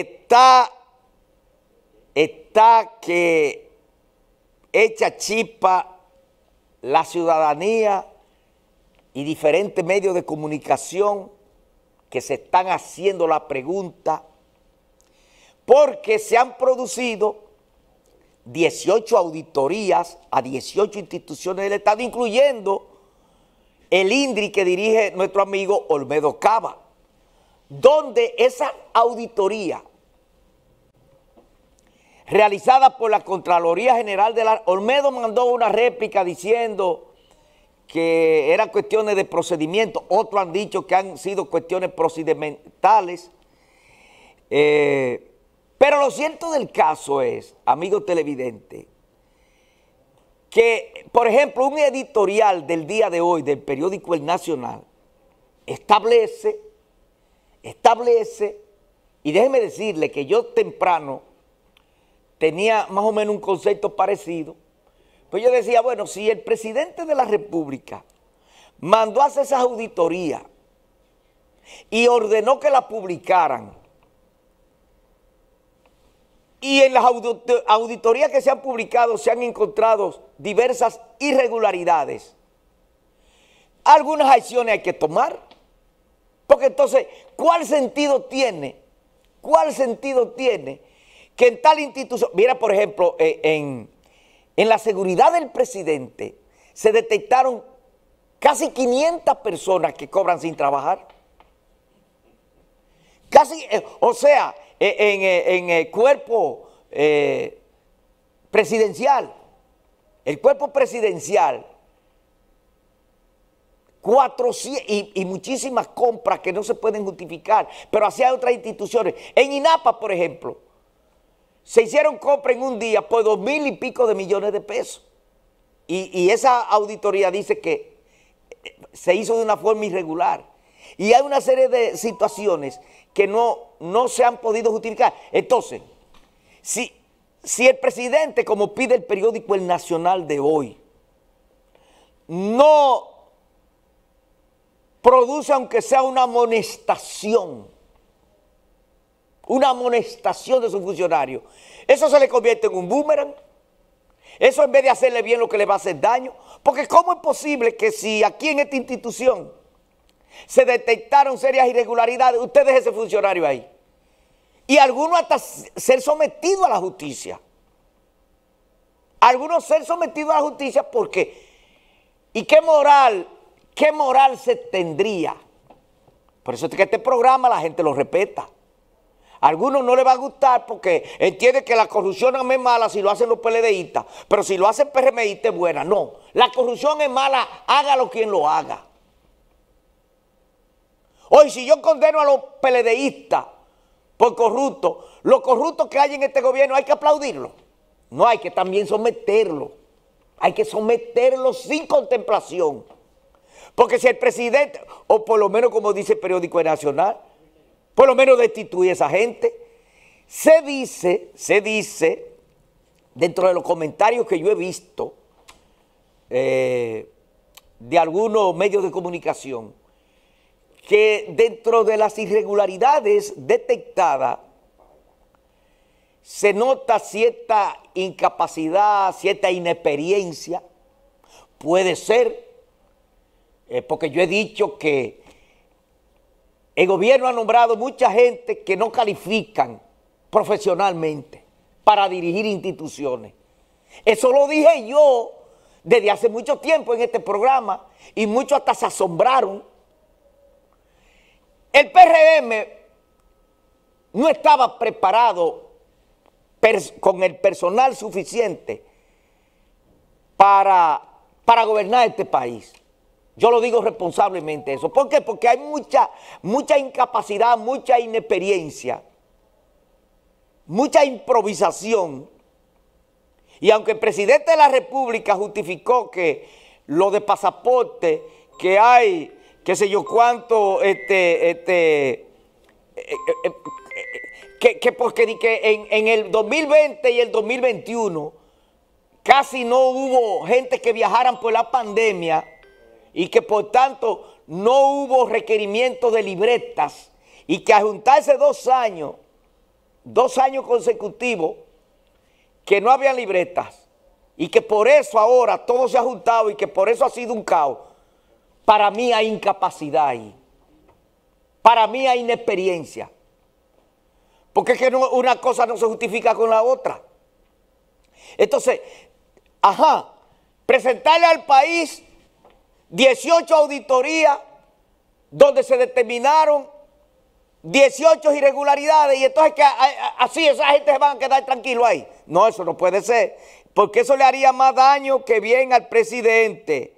está, está que echa chispa la ciudadanía y diferentes medios de comunicación que se están haciendo la pregunta porque se han producido 18 auditorías a 18 instituciones del Estado, incluyendo el INDRI que dirige nuestro amigo Olmedo Cava, donde esa auditoría realizada por la Contraloría General de la... Olmedo mandó una réplica diciendo que eran cuestiones de procedimiento, otros han dicho que han sido cuestiones procedimentales, eh, pero lo cierto del caso es, amigo televidente, que, por ejemplo, un editorial del día de hoy del periódico El Nacional establece, establece, y déjeme decirle que yo temprano tenía más o menos un concepto parecido, pues yo decía, bueno, si el presidente de la República mandó a hacer esas auditorías y ordenó que la publicaran, y en las auditorías que se han publicado se han encontrado diversas irregularidades. Algunas acciones hay que tomar, porque entonces, ¿cuál sentido tiene? ¿Cuál sentido tiene que en tal institución, mira por ejemplo, eh, en, en la seguridad del presidente se detectaron casi 500 personas que cobran sin trabajar. Casi, eh, o sea, eh, en, el cuerpo presidencial, el cuerpo presidencial, 400 y, y, muchísimas compras que no se pueden justificar, pero hacia otras instituciones. En INAPA, por ejemplo, se hicieron compras en un día por dos mil y pico de millones de pesos. Y, esa auditoría dice que eh, se hizo de una forma irregular. Y hay una serie de situaciones que no, no se han podido justificar. Entonces, si, si el presidente, como pide el periódico El Nacional de hoy, no produce aunque sea una amonestación una amonestación de su funcionario, eso se le convierte en un boomerang. Eso en vez de hacerle bien lo que le va a hacer daño. Porque ¿cómo es posible que si aquí en esta institución se detectaron serias irregularidades, usted deje ese funcionario ahí? Y algunos hasta ser sometidos a la justicia. Algunos ser sometidos a la justicia porque, ¿y qué moral, qué moral se tendría? Por eso es que este programa la gente lo respeta. A algunos no les va a gustar porque entiende que la corrupción no es mala si lo hacen los PLDistas, pero si lo hacen PRMistas es buena. No, la corrupción es mala, hágalo quien lo haga. Hoy, si yo condeno a los PLDistas por corruptos, los corruptos que hay en este gobierno hay que aplaudirlo. No hay que también someterlo. Hay que someterlo sin contemplación. Porque si el presidente, o por lo menos como dice el periódico Nacional, por lo menos destituye a esa gente. Se dice, se dice, dentro de los comentarios que yo he visto eh, de algunos medios de comunicación, que dentro de las irregularidades detectadas se nota cierta incapacidad, cierta inexperiencia, puede ser, eh, porque yo he dicho que el gobierno ha nombrado mucha gente que no califican profesionalmente para dirigir instituciones. Eso lo dije yo desde hace mucho tiempo en este programa y muchos hasta se asombraron. El PRM no estaba preparado con el personal suficiente para, para gobernar este país. Yo lo digo responsablemente eso. ¿Por qué? Porque hay mucha, mucha incapacidad, mucha inexperiencia, mucha improvisación. Y aunque el presidente de la República justificó que lo de pasaporte, que hay, qué sé yo cuánto, este, este, eh, eh, eh, que, porque que en, en el 2020 y el 2021 casi no hubo gente que viajaran por la pandemia, y que por tanto no hubo requerimiento de libretas y que a juntarse dos años dos años consecutivos que no había libretas y que por eso ahora todo se ha juntado y que por eso ha sido un caos, para mí hay incapacidad ahí. Para mí hay inexperiencia. Porque es que una cosa no se justifica con la otra. Entonces, ajá, presentarle al país 18 auditorías donde se determinaron 18 irregularidades y entonces que así esa gente se van a quedar tranquilo ahí. No, eso no puede ser, porque eso le haría más daño que bien al presidente.